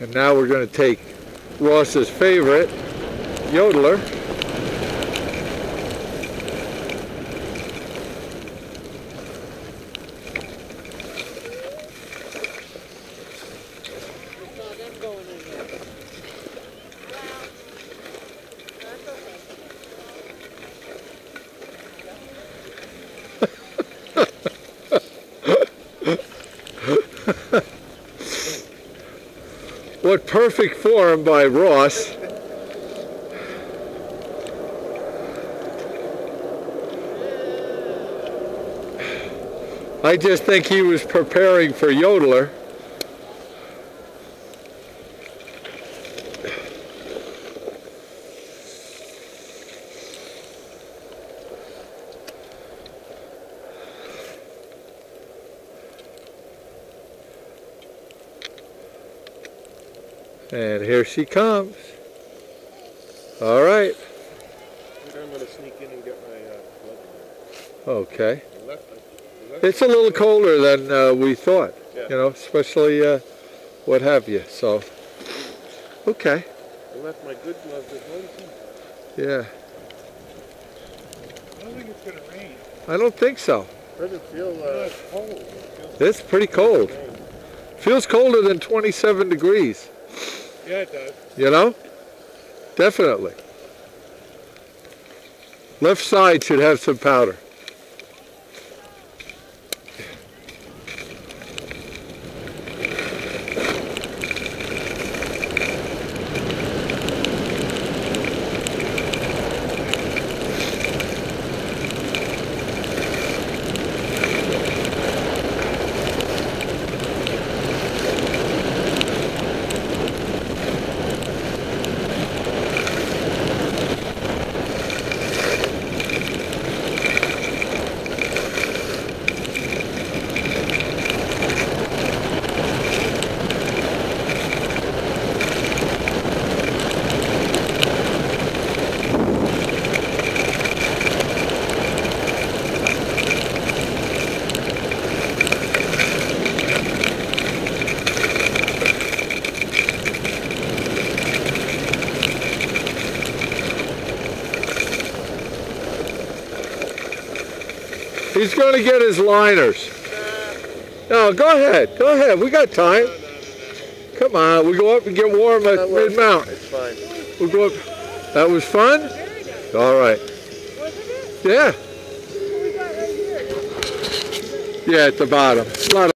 And now we're going to take Ross's favorite, Yodeler. What perfect form by Ross. I just think he was preparing for Yodeler. And here she comes. All right. I'm going to sneak in and get my uh, Okay. blood. Left, left. It's a little colder than uh, we thought, Yeah. you know, especially uh, what have you. So, okay. I left my good gloves at home. too. Yeah. I don't think it's going to rain. I don't think so. Doesn't feel uh, it's cold. It feels- It's pretty cold. Feels colder than 27 degrees, Yeah, it does. you know? Definitely. Left side should have some powder. He's going to get his liners. No, go ahead. Go ahead. We got time. Come on. We go up and get warm at Mid Mountain. It's fine. We'll go up. That was fun? All right. Yeah. Yeah, at the bottom. A lot